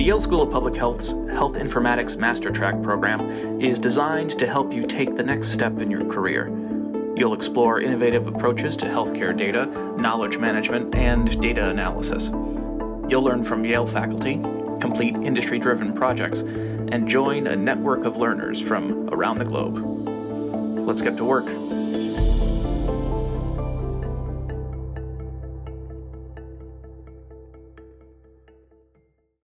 The Yale School of Public Health's Health Informatics MasterTrack program is designed to help you take the next step in your career. You'll explore innovative approaches to healthcare data, knowledge management, and data analysis. You'll learn from Yale faculty, complete industry driven projects, and join a network of learners from around the globe. Let's get to work.